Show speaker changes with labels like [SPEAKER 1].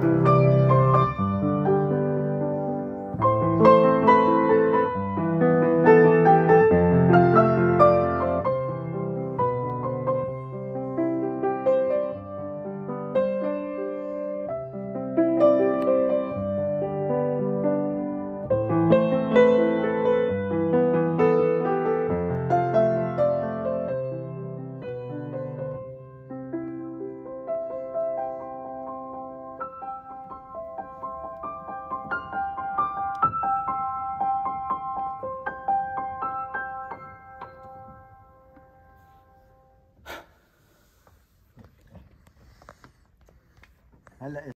[SPEAKER 1] Thank you. هلا